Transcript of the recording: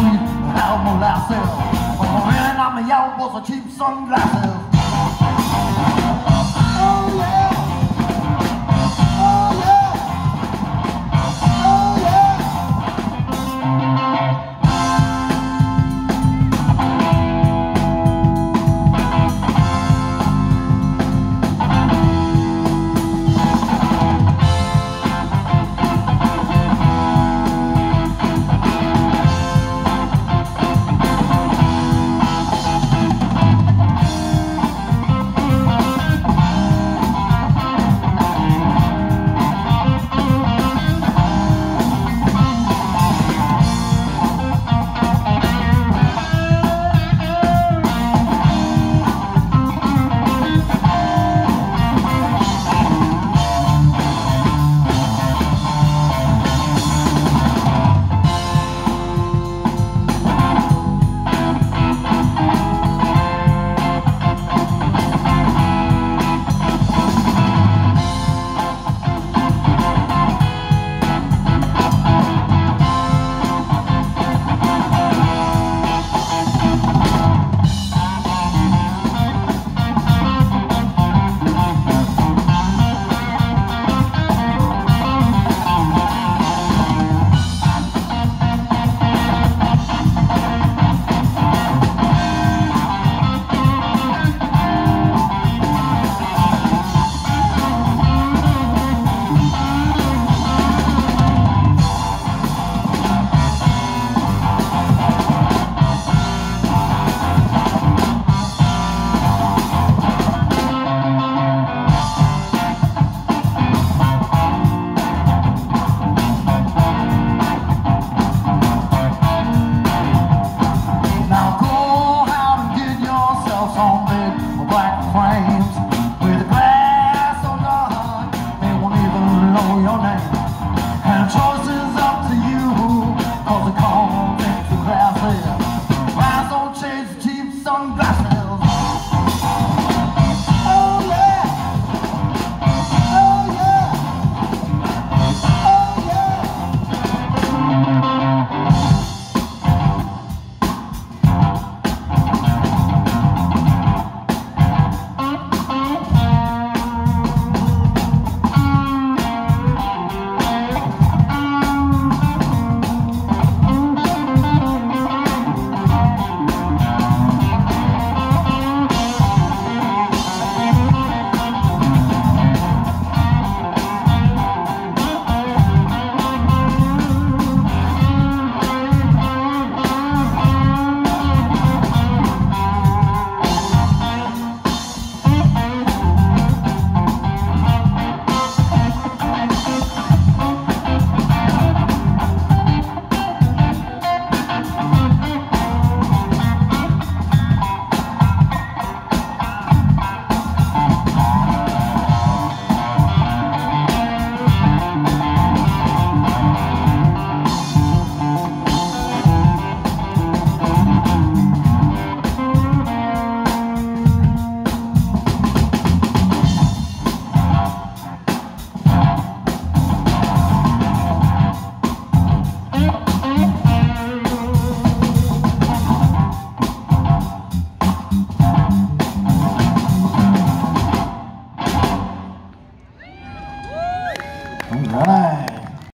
How sweet, how molasses. Oh, and on young, elbows, I cheap sunglasses.